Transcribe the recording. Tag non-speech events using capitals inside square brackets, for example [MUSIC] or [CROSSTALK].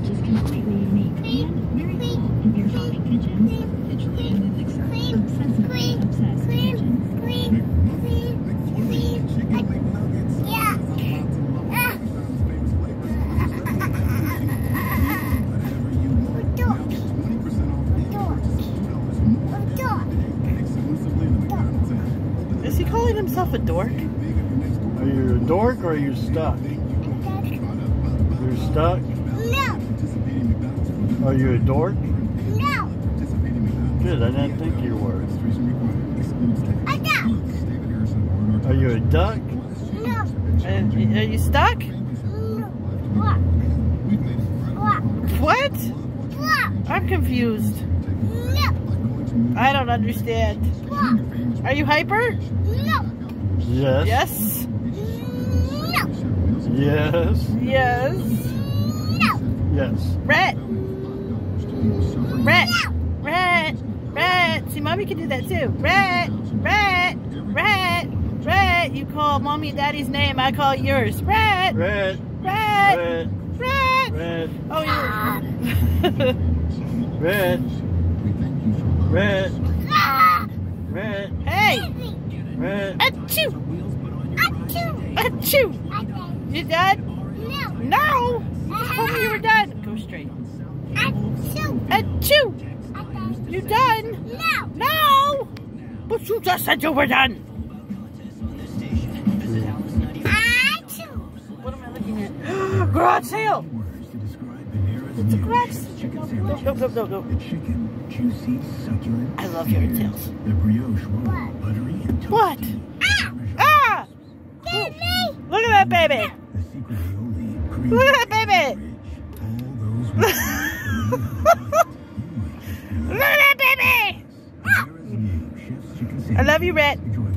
which is completely unique and very cool if you're shopping pigeons. Obsessively obsessed pigeons. Is he calling himself a dork? Are you a dork or are you stuck? You're stuck? Are you a dork? No. Good, I didn't think you were. Are you a duck? And uh, are you stuck? What? I'm confused. No. I don't understand. Are you hyper? No. Yes. Yes. No. Yes. Yes. No. Yes. Rat. Rat. Rat. Rat. See, mommy can do that too. Rat. Rat. Rat. Rat. You call mommy and daddy's name. I call yours. Rat. Red. Rat. Red. Rat. Red. Oh, you. Red. Red. Red. hey. Red. Achoo. Achoo. You done? No. Tell uh-huh me you were done. Go straight. Achoo. You done? No. No. But you just said you were done. I too! What am I looking at? [GASPS] garage sale. It's a garage sale. Go, go, go, go, go. The chicken, juicy, succulent. I love fairy tales. The brioche roll, buttery and toasty. What? Ah! Give me! Look at that baby. The secret aioli, creamy, Look at that I love you, Red.